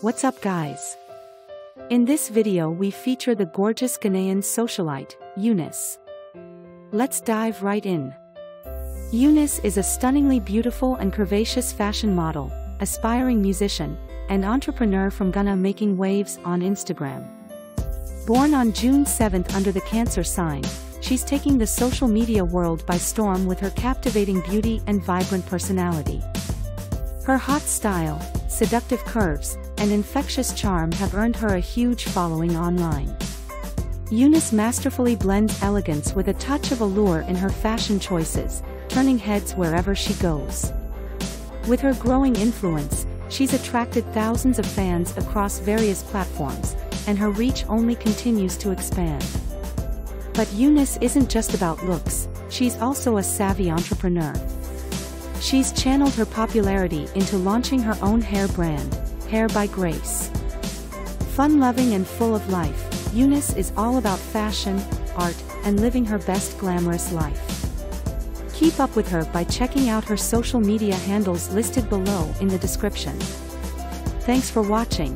What's up guys? In this video we feature the gorgeous Ghanaian socialite, Eunice. Let's dive right in. Eunice is a stunningly beautiful and curvaceous fashion model, aspiring musician, and entrepreneur from Ghana making waves on Instagram. Born on June 7 under the Cancer sign, she's taking the social media world by storm with her captivating beauty and vibrant personality. Her hot style, seductive curves, and infectious charm have earned her a huge following online. Eunice masterfully blends elegance with a touch of allure in her fashion choices, turning heads wherever she goes. With her growing influence, she's attracted thousands of fans across various platforms, and her reach only continues to expand. But Eunice isn't just about looks, she's also a savvy entrepreneur. She's channeled her popularity into launching her own hair brand, Hair by Grace. Fun-loving and full of life, Eunice is all about fashion, art, and living her best glamorous life. Keep up with her by checking out her social media handles listed below in the description. Thanks for watching.